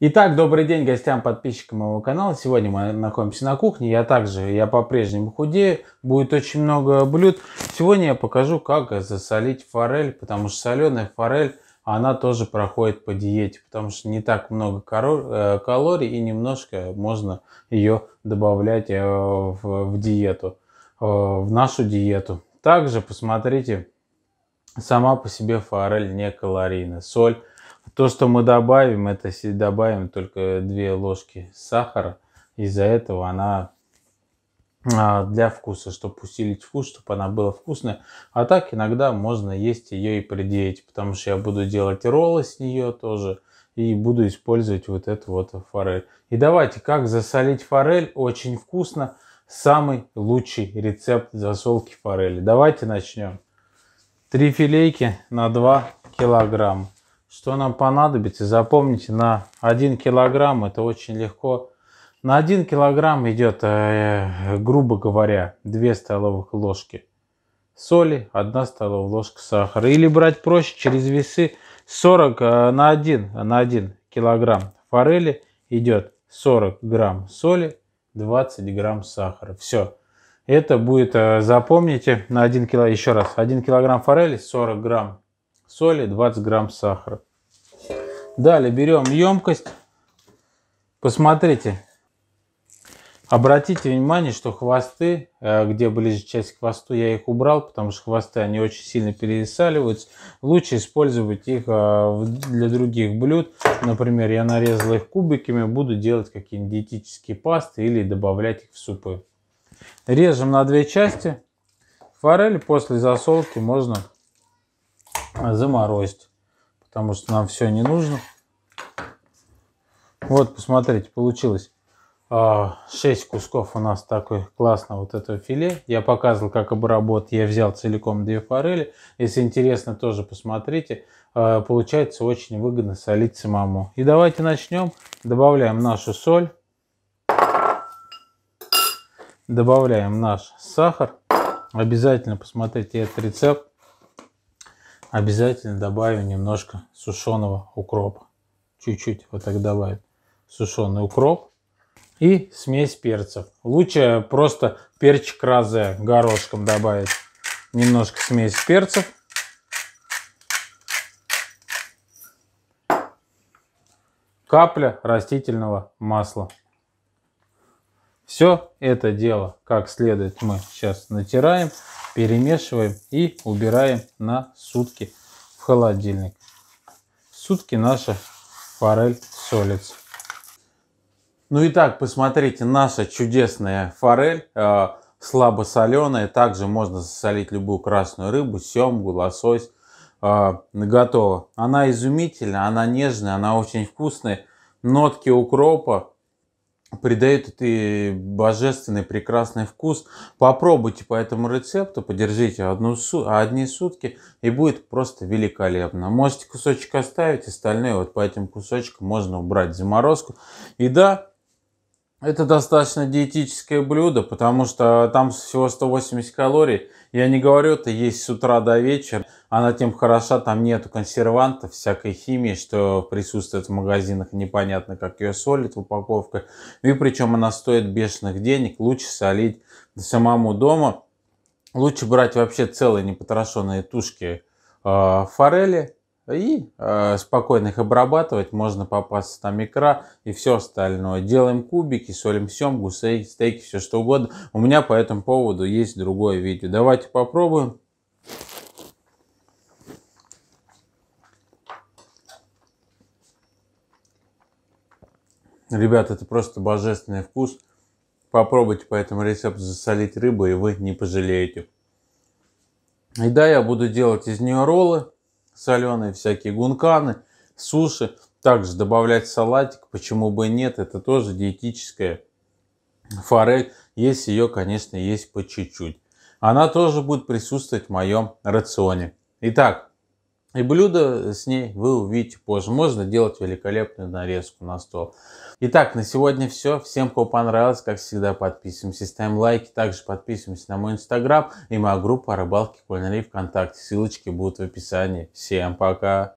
Итак, добрый день гостям, подписчикам моего канала. Сегодня мы находимся на кухне. Я также, я по-прежнему худею. Будет очень много блюд. Сегодня я покажу, как засолить форель, потому что соленая форель, она тоже проходит по диете, потому что не так много э, калорий и немножко можно ее добавлять э, в, в диету, э, в нашу диету. Также посмотрите, сама по себе форель не калорийна. Соль то, что мы добавим, это добавим только 2 ложки сахара. Из-за этого она а, для вкуса, чтобы усилить вкус, чтобы она была вкусная. А так иногда можно есть ее и при диете, потому что я буду делать роллы с нее тоже и буду использовать вот эту вот форель. И давайте, как засолить форель, очень вкусно. Самый лучший рецепт засолки форели. Давайте начнем. Три филейки на 2 килограмма. Что нам понадобится? Запомните, на 1 килограмм это очень легко. На 1 килограмм идет, э, грубо говоря, 2 столовых ложки соли, 1 столовая ложка сахара. Или брать проще, через весы 40 э, на 1, на 1 килограмм форели идет 40 грамм соли, 20 грамм сахара. Все. Это будет, э, запомните, на 1 килограмм, еще раз, 1 килограмм форели, 40 грамм соли, 20 грамм сахара. Далее берем емкость. Посмотрите. Обратите внимание, что хвосты, э, где ближе часть к хвосту, я их убрал, потому что хвосты, они очень сильно пересаливаются. Лучше использовать их э, для других блюд. Например, я нарезал их кубиками, буду делать какие-нибудь диетические пасты или добавлять их в супы. Режем на две части. Форель после засолки можно заморозить, потому что нам все не нужно. Вот, посмотрите, получилось 6 а, кусков у нас такой классно вот это филе. Я показывал, как обработать. Я взял целиком две форели. Если интересно, тоже посмотрите. А, получается очень выгодно солить самому. И давайте начнем. Добавляем нашу соль. Добавляем наш сахар. Обязательно посмотрите этот рецепт. Обязательно добавим немножко сушеного укропа. Чуть-чуть вот так добавим. Сушеный укроп и смесь перцев. Лучше просто перчик розе горошком добавить. Немножко смесь перцев. Капля растительного масла. Все это дело как следует мы сейчас натираем перемешиваем и убираем на сутки в холодильник. Сутки наша форель солится. Ну и так, посмотрите, наша чудесная форель, э, слабо соленая. Также можно засолить любую красную рыбу, семгу, лосось. Э, готово. Она изумительная, она нежная, она очень вкусная. Нотки укропа, придает это божественный прекрасный вкус. Попробуйте по этому рецепту, подержите одну, одни сутки и будет просто великолепно. Можете кусочек оставить, остальное вот по этим кусочкам можно убрать заморозку. И да, это достаточно диетическое блюдо, потому что там всего 180 калорий. Я не говорю, это есть с утра до вечера. Она тем хороша, там нету консервантов, всякой химии, что присутствует в магазинах. Непонятно, как ее солят в упаковках. И причем она стоит бешеных денег. Лучше солить самому дома. Лучше брать вообще целые непотрошенные тушки э, форели и э, спокойно их обрабатывать. Можно попасться там икра и все остальное. Делаем кубики, солим семгу, стейки, все что угодно. У меня по этому поводу есть другое видео. Давайте попробуем. Ребят, это просто божественный вкус. Попробуйте по этому рецепту засолить рыбу, и вы не пожалеете. И да, я буду делать из нее роллы соленые, всякие гунканы, суши. Также добавлять салатик, почему бы нет, это тоже диетическая форель, если ее, конечно, есть по чуть-чуть. Она тоже будет присутствовать в моем рационе. Итак, и блюдо с ней вы увидите позже. Можно делать великолепную нарезку на стол. Итак, на сегодня все. Всем, кому понравилось, как всегда, подписываемся, ставим лайки. Также подписываемся на мой инстаграм и мою группу о рыбалке кулинарии ВКонтакте. Ссылочки будут в описании. Всем пока!